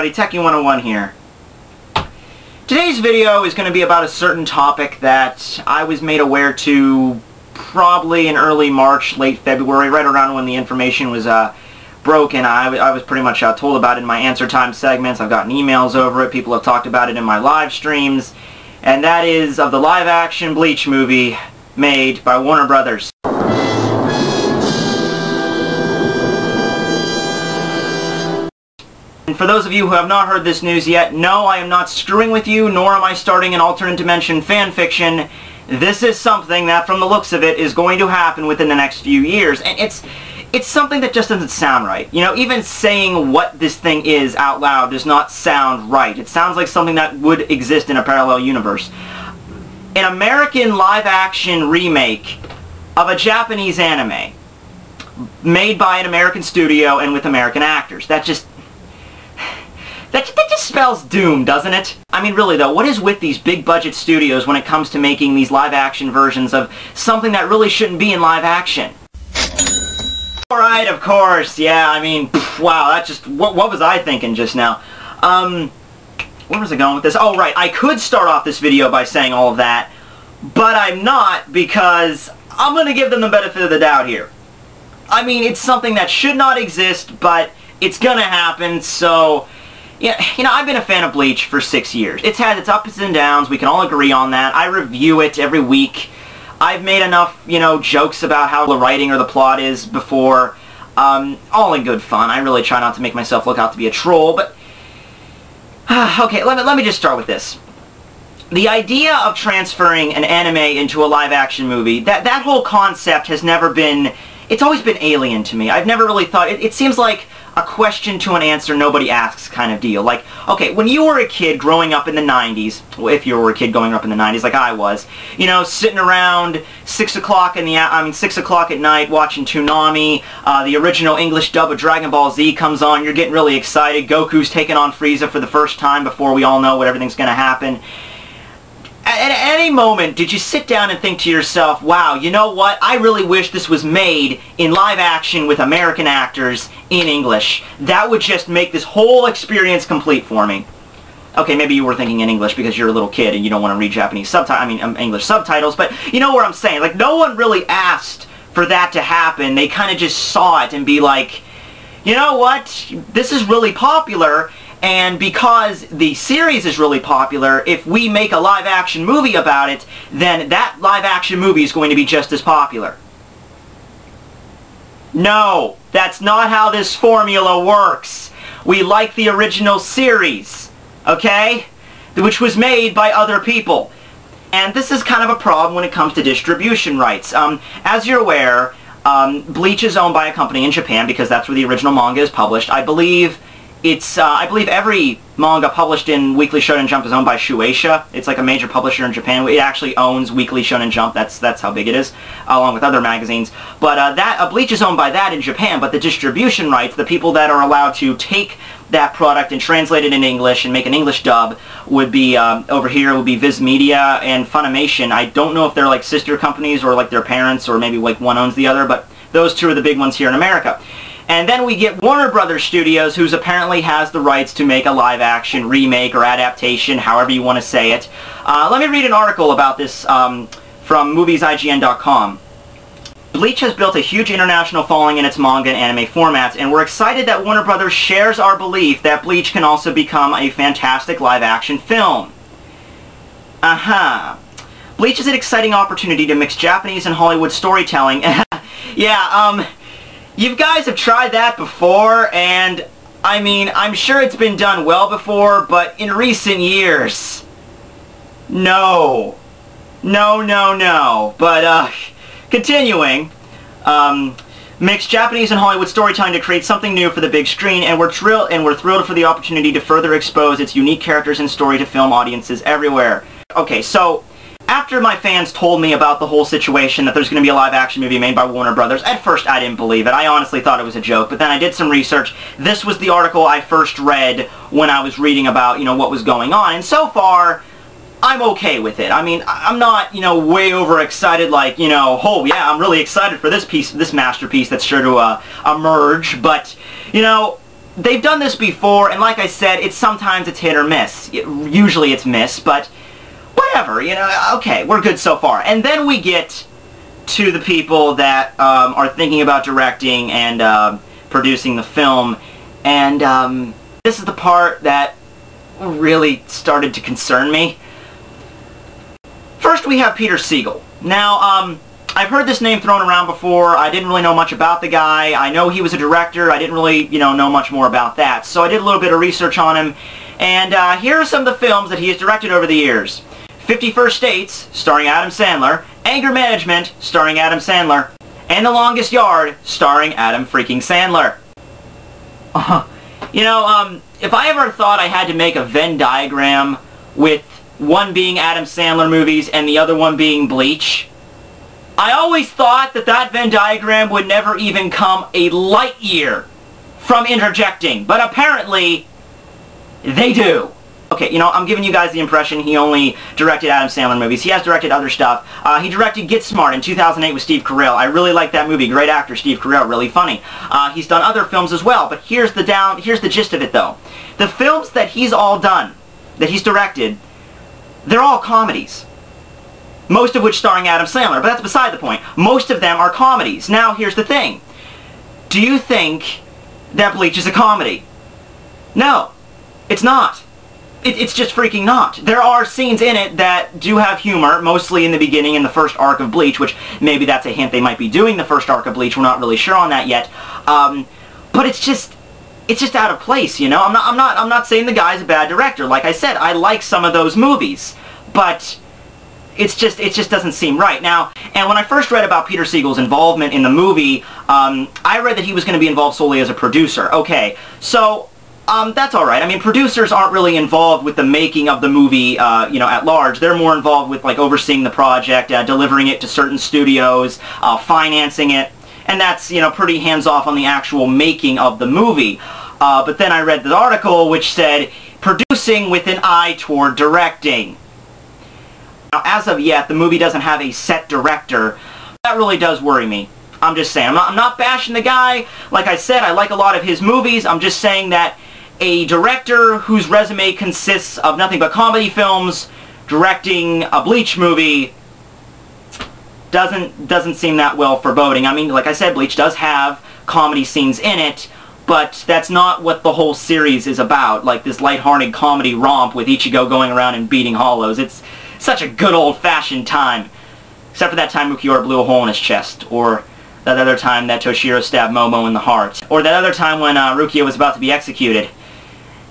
everybody, Tekking 101 here. Today's video is going to be about a certain topic that I was made aware to probably in early March, late February, right around when the information was uh, broken. I, I was pretty much uh, told about it in my answer time segments. I've gotten emails over it. People have talked about it in my live streams. And that is of the live-action Bleach movie made by Warner Brothers. And for those of you who have not heard this news yet, no, I am not screwing with you, nor am I starting an alternate dimension fan fiction. This is something that, from the looks of it, is going to happen within the next few years. And it's it's something that just doesn't sound right. You know, even saying what this thing is out loud does not sound right. It sounds like something that would exist in a parallel universe. An American live-action remake of a Japanese anime made by an American studio and with American actors. That just that, that just spells doom, doesn't it? I mean, really though, what is with these big budget studios when it comes to making these live action versions of something that really shouldn't be in live action? Alright, of course, yeah, I mean, pff, wow, that just, what, what was I thinking just now? Um, where was I going with this? Oh, right, I could start off this video by saying all of that, but I'm not because I'm going to give them the benefit of the doubt here. I mean, it's something that should not exist, but it's going to happen, so yeah, you know, I've been a fan of Bleach for six years. It's had its ups and downs. We can all agree on that. I review it every week. I've made enough, you know, jokes about how the writing or the plot is before. Um, all in good fun. I really try not to make myself look out to be a troll, but... okay, let me, let me just start with this. The idea of transferring an anime into a live-action movie, that, that whole concept has never been... It's always been alien to me. I've never really thought... It, it seems like a question to an answer nobody asks kind of deal. Like, okay, when you were a kid growing up in the 90s, if you were a kid growing up in the 90s like I was, you know, sitting around 6 o'clock in the, I mean, 6 o'clock at night watching Toonami, uh, the original English dub of Dragon Ball Z comes on, you're getting really excited, Goku's taking on Frieza for the first time before we all know what everything's going to happen at any moment did you sit down and think to yourself, wow, you know what? I really wish this was made in live action with American actors in English. That would just make this whole experience complete for me. Okay, maybe you were thinking in English because you're a little kid and you don't want to read Japanese subtitles, I mean um, English subtitles, but you know what I'm saying. Like, no one really asked for that to happen. They kind of just saw it and be like, you know what? This is really popular and because the series is really popular, if we make a live action movie about it, then that live action movie is going to be just as popular. No, that's not how this formula works. We like the original series, okay? Which was made by other people. And this is kind of a problem when it comes to distribution rights. Um, as you're aware, um, Bleach is owned by a company in Japan because that's where the original manga is published. I believe it's, uh, I believe every manga published in Weekly Shonen Jump is owned by Shueisha. It's like a major publisher in Japan. It actually owns Weekly Shonen Jump. That's that's how big it is, along with other magazines. But uh, that uh, Bleach is owned by that in Japan. But the distribution rights, the people that are allowed to take that product and translate it in English and make an English dub would be um, over here would be Viz Media and Funimation. I don't know if they're like sister companies or like their parents or maybe like one owns the other, but those two are the big ones here in America. And then we get Warner Brothers Studios, who's apparently has the rights to make a live-action remake or adaptation, however you want to say it. Uh, let me read an article about this um, from MoviesIGN.com. Bleach has built a huge international following in its manga and anime formats, and we're excited that Warner Brothers shares our belief that Bleach can also become a fantastic live-action film. Uh-huh. Bleach is an exciting opportunity to mix Japanese and Hollywood storytelling. yeah, um, you guys have tried that before, and I mean, I'm sure it's been done well before, but in recent years, no. No, no, no. But, uh, continuing, um, mix Japanese and Hollywood storytelling to create something new for the big screen, and we're thrilled and we're thrilled for the opportunity to further expose its unique characters and story to film audiences everywhere. Okay, so after my fans told me about the whole situation that there's going to be a live action movie made by Warner Brothers, at first I didn't believe it. I honestly thought it was a joke, but then I did some research. This was the article I first read when I was reading about, you know, what was going on. And so far, I'm okay with it. I mean, I'm not, you know, way overexcited like, you know, oh yeah, I'm really excited for this piece, this masterpiece that's sure to uh, emerge, but, you know, they've done this before, and like I said, it's sometimes it's hit or miss. It, usually it's miss, but whatever, you know, okay, we're good so far. And then we get to the people that um, are thinking about directing and uh, producing the film, and um, this is the part that really started to concern me. First we have Peter Segal. Now, um, I've heard this name thrown around before. I didn't really know much about the guy. I know he was a director. I didn't really, you know, know much more about that. So I did a little bit of research on him. And uh, here are some of the films that he has directed over the years. 50 First Dates, starring Adam Sandler. Anger Management, starring Adam Sandler. And The Longest Yard, starring Adam freaking Sandler. you know, um, if I ever thought I had to make a Venn diagram with one being Adam Sandler movies and the other one being Bleach, I always thought that that Venn diagram would never even come a light year from interjecting, but apparently they do. Okay, you know, I'm giving you guys the impression he only directed Adam Sandler movies. He has directed other stuff. Uh, he directed Get Smart in 2008 with Steve Carell. I really like that movie. Great actor, Steve Carell. Really funny. Uh, he's done other films as well, but here's the down. Here's the gist of it, though. The films that he's all done, that he's directed, they're all comedies most of which starring Adam Sandler, but that's beside the point. Most of them are comedies. Now, here's the thing. Do you think that Bleach is a comedy? No, it's not. It, it's just freaking not. There are scenes in it that do have humor, mostly in the beginning in the first arc of Bleach, which maybe that's a hint they might be doing the first arc of Bleach. We're not really sure on that yet. Um, but it's just, it's just out of place, you know? I'm not, I'm not, I'm not saying the guy's a bad director. Like I said, I like some of those movies, but it's just it just doesn't seem right now. And when I first read about Peter Segal's involvement in the movie, um, I read that he was going to be involved solely as a producer. Okay, so. Um, that's all right. I mean, producers aren't really involved with the making of the movie, uh, you know, at large. They're more involved with like overseeing the project, uh, delivering it to certain studios, uh, financing it, and that's you know pretty hands off on the actual making of the movie. Uh, but then I read the article which said producing with an eye toward directing. Now, as of yet, the movie doesn't have a set director. That really does worry me. I'm just saying. I'm not, I'm not bashing the guy. Like I said, I like a lot of his movies. I'm just saying that a director whose resume consists of nothing but comedy films directing a Bleach movie doesn't doesn't seem that well foreboding. I mean, like I said, Bleach does have comedy scenes in it, but that's not what the whole series is about. Like this lighthearted comedy romp with Ichigo going around and beating hollows. It's such a good old-fashioned time. Except for that time Ulquiorra blew a hole in his chest, or that other time that Toshiro stabbed Momo in the heart, or that other time when uh, Rukia was about to be executed.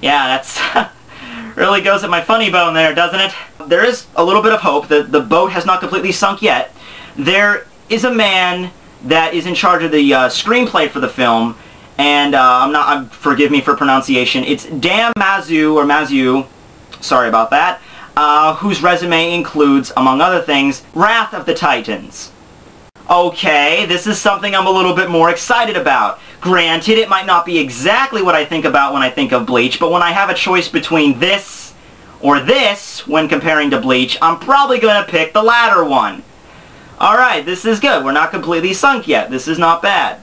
Yeah, that's really goes at my funny bone there, doesn't it? There is a little bit of hope. that the boat has not completely sunk yet. There is a man that is in charge of the uh, screenplay for the film, and uh, I'm not, forgive me for pronunciation, it's Dan Mazu, or Mazu, sorry about that, uh, whose resume includes, among other things, Wrath of the Titans. Okay, this is something I'm a little bit more excited about. Granted, it might not be exactly what I think about when I think of Bleach, but when I have a choice between this or this when comparing to Bleach, I'm probably going to pick the latter one. Alright, this is good. We're not completely sunk yet. This is not bad.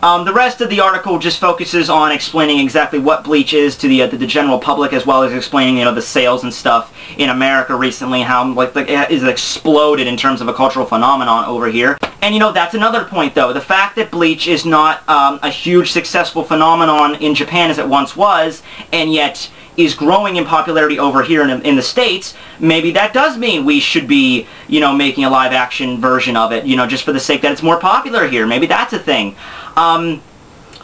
Um, the rest of the article just focuses on explaining exactly what bleach is to the, uh, the general public, as well as explaining you know the sales and stuff in America recently, how like the, it is exploded in terms of a cultural phenomenon over here. And you know that's another point though, the fact that bleach is not um, a huge successful phenomenon in Japan as it once was, and yet is growing in popularity over here in, in the States, maybe that does mean we should be, you know, making a live action version of it, you know, just for the sake that it's more popular here. Maybe that's a thing. Um,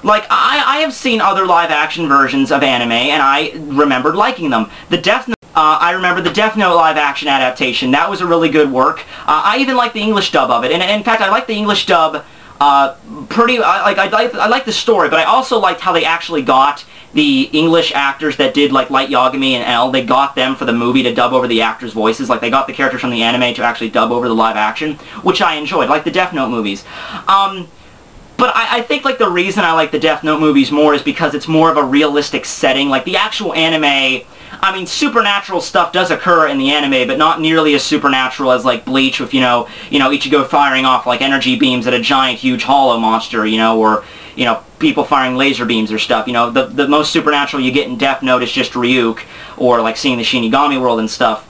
like, I, I have seen other live-action versions of anime, and I remembered liking them. The Death Note, uh, I remember the Death Note live-action adaptation. That was a really good work. Uh, I even like the English dub of it, and, and in fact, I like the English dub uh, pretty, I, like, I, like, I like the story, but I also liked how they actually got the English actors that did like Light Yagami and L, they got them for the movie to dub over the actors' voices. Like they got the characters from the anime to actually dub over the live action, which I enjoyed, like the Death Note movies. Um, but I, I, think like the reason I like the Death Note movies more is because it's more of a realistic setting. Like the actual anime, I mean, supernatural stuff does occur in the anime, but not nearly as supernatural as like Bleach with, you know, you know, Ichigo firing off like energy beams at a giant huge hollow monster, you know, or, you know, people firing laser beams or stuff. You know, the, the most supernatural you get in Death Note is just Ryuk, or like seeing the Shinigami world and stuff.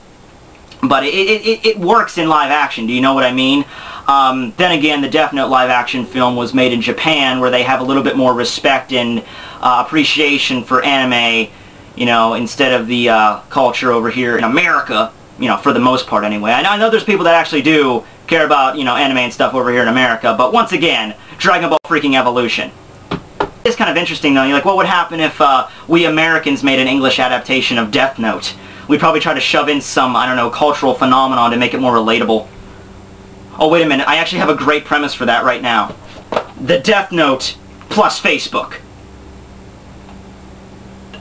But it, it, it works in live action, do you know what I mean? Um, then again, the Death Note live action film was made in Japan, where they have a little bit more respect and uh, appreciation for anime, you know, instead of the uh, culture over here in America, you know, for the most part anyway. I know, I know there's people that actually do care about, you know, anime and stuff over here in America, but once again, Dragon Ball freaking Evolution. It's kind of interesting though, you're like, what would happen if uh, we Americans made an English adaptation of Death Note? We'd probably try to shove in some, I don't know, cultural phenomenon to make it more relatable. Oh, wait a minute. I actually have a great premise for that right now. The Death Note plus Facebook.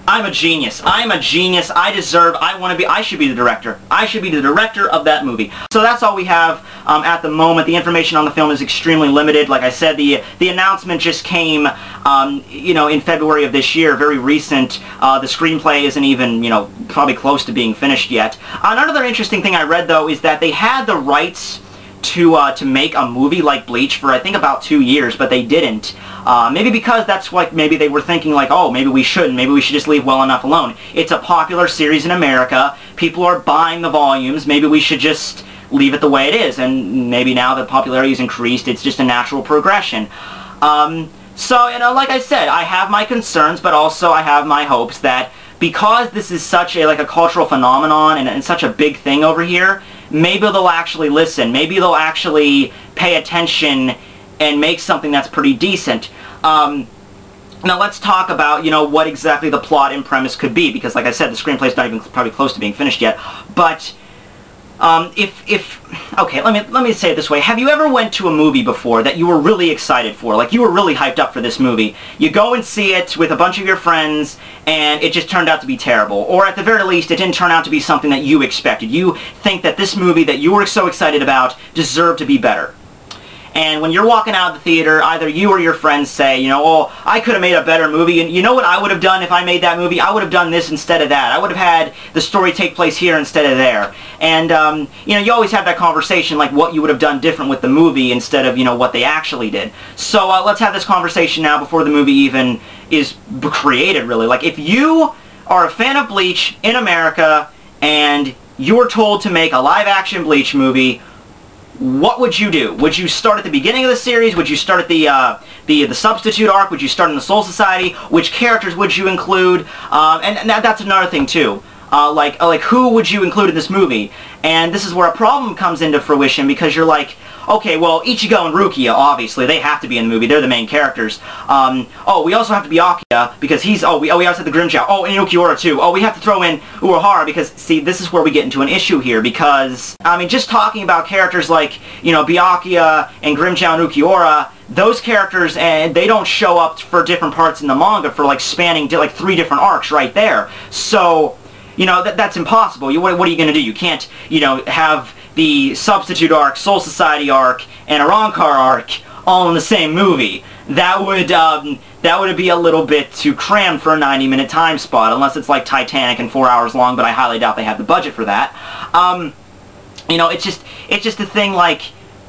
I'm a genius. I'm a genius. I deserve, I want to be, I should be the director. I should be the director of that movie. So that's all we have um, at the moment. The information on the film is extremely limited. Like I said, the the announcement just came, um, you know, in February of this year, very recent. Uh, the screenplay isn't even, you know, probably close to being finished yet. Another interesting thing I read, though, is that they had the rights to uh, to make a movie like Bleach for I think about two years, but they didn't. Uh, maybe because that's what maybe they were thinking like, oh, maybe we shouldn't. Maybe we should just leave well enough alone. It's a popular series in America. People are buying the volumes. Maybe we should just leave it the way it is. And maybe now that popularity has increased, it's just a natural progression. Um, so, you know, like I said, I have my concerns, but also I have my hopes that because this is such a like a cultural phenomenon and, and such a big thing over here, maybe they'll actually listen. Maybe they'll actually pay attention and make something that's pretty decent. Um, now let's talk about, you know, what exactly the plot and premise could be, because like I said, the screenplay's not even probably close to being finished yet. But um, if, if, okay, let me, let me say it this way. Have you ever went to a movie before that you were really excited for? Like, you were really hyped up for this movie. You go and see it with a bunch of your friends, and it just turned out to be terrible. Or at the very least, it didn't turn out to be something that you expected. You think that this movie that you were so excited about deserved to be better. And when you're walking out of the theater, either you or your friends say, you know, oh, I could have made a better movie. And you know what I would have done if I made that movie? I would have done this instead of that. I would have had the story take place here instead of there. And, um, you know, you always have that conversation, like what you would have done different with the movie instead of, you know, what they actually did. So uh, let's have this conversation now before the movie even is created, really. Like, if you are a fan of Bleach in America and you're told to make a live-action Bleach movie, what would you do? Would you start at the beginning of the series? Would you start at the uh, the the substitute arc? Would you start in the Soul Society? Which characters would you include? Um, and, and that, that's another thing too. Uh, like like who would you include in this movie? And this is where a problem comes into fruition because you're like, okay, well, Ichigo and Rukia, obviously, they have to be in the movie. They're the main characters. Um, oh, we also have to be Byakuya because he's, oh, we, oh, we also have the Grimmjow. Oh, and Ulquiorra, too. Oh, we have to throw in Urahara because, see, this is where we get into an issue here because, I mean, just talking about characters like, you know, Byakuya and Grimmjow and Ulquiorra, those characters, and they don't show up for different parts in the manga for, like, spanning, like, three different arcs right there. So, you know, that, that's impossible. You, what, what are you going to do? You can't, you know, have the Substitute arc, Soul Society arc, and Arrancar arc all in the same movie. That would um, that would be a little bit too crammed for a 90-minute time spot, unless it's like Titanic and four hours long. But I highly doubt they have the budget for that. Um, you know, it's just it's just a thing like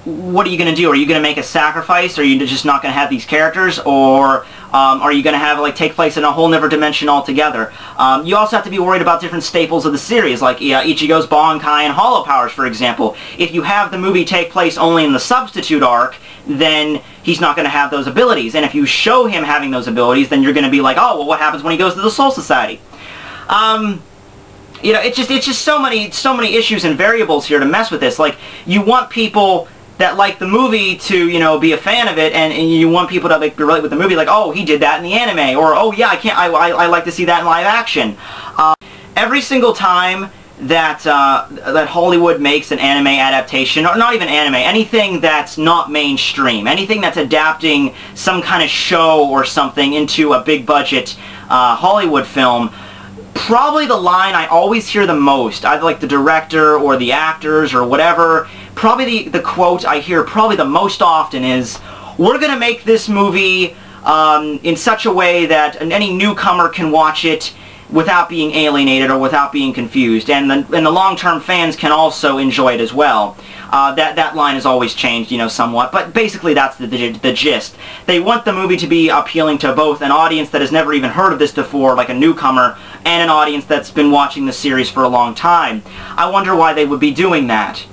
what are you going to do? Are you going to make a sacrifice? Are you just not going to have these characters? Or um, are you going to have it like take place in a whole never dimension altogether? Um, you also have to be worried about different staples of the series, like uh, Ichigo's Bankai and Hollow Powers, for example. If you have the movie take place only in the Substitute arc, then he's not going to have those abilities. And if you show him having those abilities, then you're going to be like, oh, well, what happens when he goes to the Soul Society? Um, you know, it's just it's just so many so many issues and variables here to mess with this. Like, you want people that like the movie to, you know, be a fan of it, and, and you want people to like relate with the movie, like, oh, he did that in the anime, or oh yeah, I can't, I, I, I like to see that in live action. Uh, every single time that uh, that Hollywood makes an anime adaptation, or not even anime, anything that's not mainstream, anything that's adapting some kind of show or something into a big budget uh, Hollywood film, probably the line I always hear the most, either like the director or the actors or whatever, probably the, the quote I hear probably the most often is, we're going to make this movie um, in such a way that any newcomer can watch it without being alienated or without being confused. And the, and the long-term fans can also enjoy it as well. Uh, that, that line has always changed, you know, somewhat, but basically that's the, the, the, gist. They want the movie to be appealing to both an audience that has never even heard of this before, like a newcomer, and an audience that's been watching the series for a long time. I wonder why they would be doing that.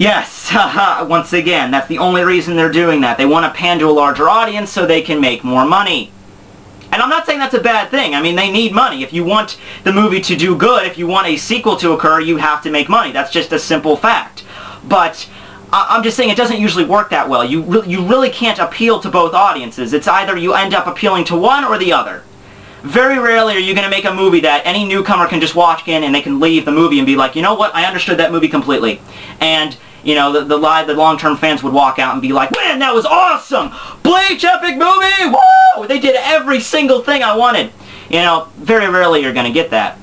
Yes, once again, that's the only reason they're doing that. They want to pan to a larger audience so they can make more money. And I'm not saying that's a bad thing. I mean, they need money. If you want the movie to do good, if you want a sequel to occur, you have to make money. That's just a simple fact. But I'm just saying it doesn't usually work that well. You, re you really can't appeal to both audiences. It's either you end up appealing to one or the other. Very rarely are you going to make a movie that any newcomer can just watch in and they can leave the movie and be like, you know what, I understood that movie completely. And you know, the, the live, the long-term fans would walk out and be like, man, that was awesome! Bleach epic movie! Woo! They did every single thing I wanted. You know, very rarely you're going to get that.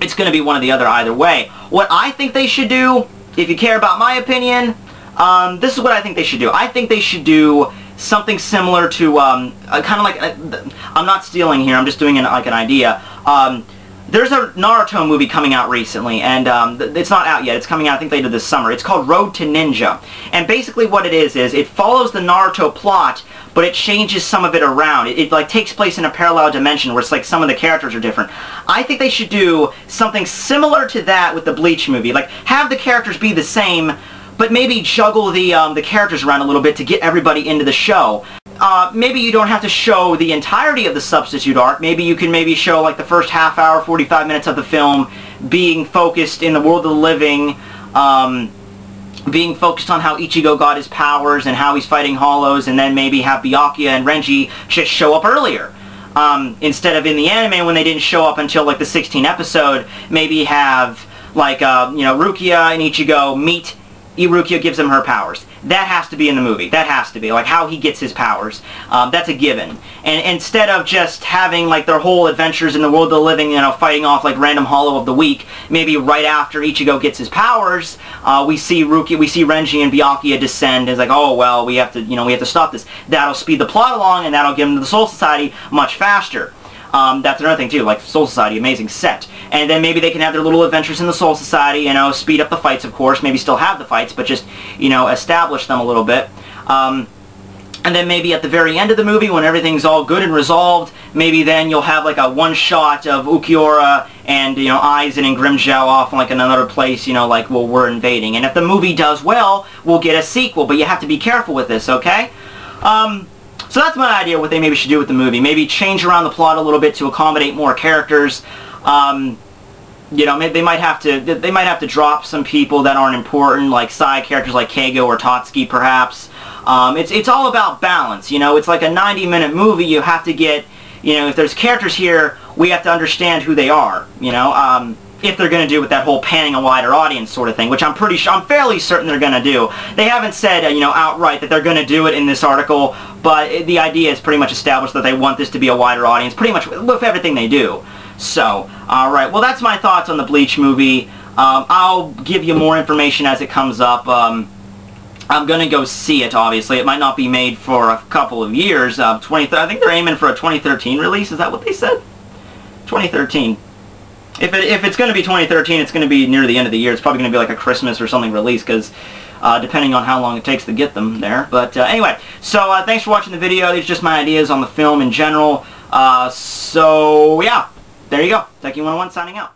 It's going to be one or the other either way. What I think they should do, if you care about my opinion, um, this is what I think they should do. I think they should do something similar to, um, kind of like, uh, I'm not stealing here, I'm just doing an, like an idea. Um, there's a Naruto movie coming out recently, and um, it's not out yet. It's coming out, I think, later this summer. It's called Road to Ninja. And basically what it is, is it follows the Naruto plot, but it changes some of it around. It, it, like takes place in a parallel dimension where it's like some of the characters are different. I think they should do something similar to that with the Bleach movie. Like, have the characters be the same, but maybe juggle the, um, the characters around a little bit to get everybody into the show uh, maybe you don't have to show the entirety of the substitute arc. Maybe you can maybe show like the first half hour, 45 minutes of the film being focused in the world of the living, um, being focused on how Ichigo got his powers and how he's fighting Hollows, and then maybe have Byakuya and Renji just show up earlier. Um, instead of in the anime when they didn't show up until like the 16th episode, maybe have like, uh, you know, Rukia and Ichigo meet Irukia gives him her powers. That has to be in the movie. That has to be. Like, how he gets his powers. Um, that's a given. And instead of just having, like, their whole adventures in the world of the living, you know, fighting off, like, random hollow of the week, maybe right after Ichigo gets his powers, uh, we see Rukia, we see Renji and Byakuya descend. It's like, oh, well, we have to, you know, we have to stop this. That'll speed the plot along, and that'll get them to the Soul Society much faster. Um, that's another thing too, like Soul Society, amazing set. And then maybe they can have their little adventures in the Soul Society, you know, speed up the fights of course, maybe still have the fights, but just, you know, establish them a little bit. Um, and then maybe at the very end of the movie, when everything's all good and resolved, maybe then you'll have like a one-shot of Ulquiorra and, you know, Aizen and Grimmjow off in like another place, you know, like, well, we're invading. And if the movie does well, we'll get a sequel, but you have to be careful with this, okay? Um, so that's my idea what they maybe should do with the movie. Maybe change around the plot a little bit to accommodate more characters. Um, you know, they might have to they might have to drop some people that aren't important, like side characters like Keigo or Tatsuki, perhaps. Um, it's it's all about balance. You know, it's like a 90-minute movie. You have to get, you know, if there's characters here, we have to understand who they are. You know, um, if they're going to do with that whole panning a wider audience sort of thing, which I'm pretty sure, I'm fairly certain they're going to do. They haven't said, uh, you know, outright that they're going to do it in this article, but it, the idea is pretty much established that they want this to be a wider audience, pretty much with, with everything they do. So, alright, well that's my thoughts on the Bleach movie. Um, I'll give you more information as it comes up. Um, I'm going to go see it, obviously. It might not be made for a couple of years. Uh, 20, I think they're aiming for a 2013 release. Is that what they said? 2013. If, it, if it's going to be 2013, it's going to be near the end of the year. It's probably going to be like a Christmas or something release because uh, depending on how long it takes to get them there. But uh, anyway, so uh, thanks for watching the video. These are just my ideas on the film in general. Uh, so yeah, there you go. Tekking101 signing out.